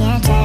Yeah.